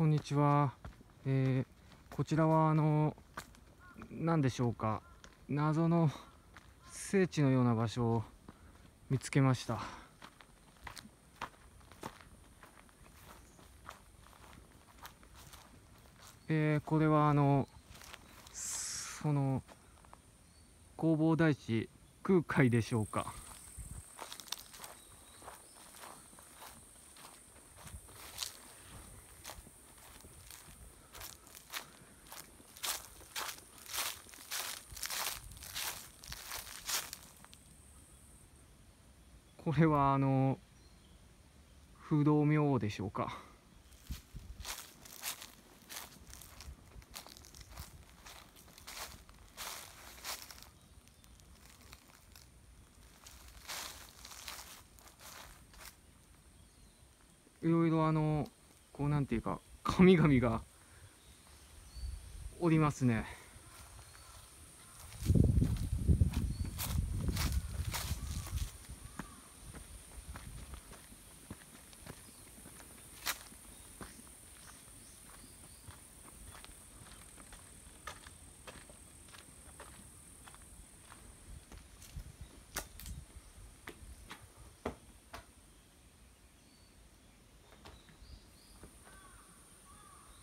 こんにちは、えー、こちらはあの何でしょうか。謎の聖地のような場所を見つけました。えー、これはあのその弘法大師空海でしょうか。これはあの不動明王でしょうか。いろいろあのこうなんていうか神々がおりますね。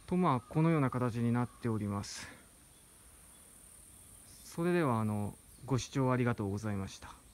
とまあこのような形になっております。それではあのご視聴ありがとうございました。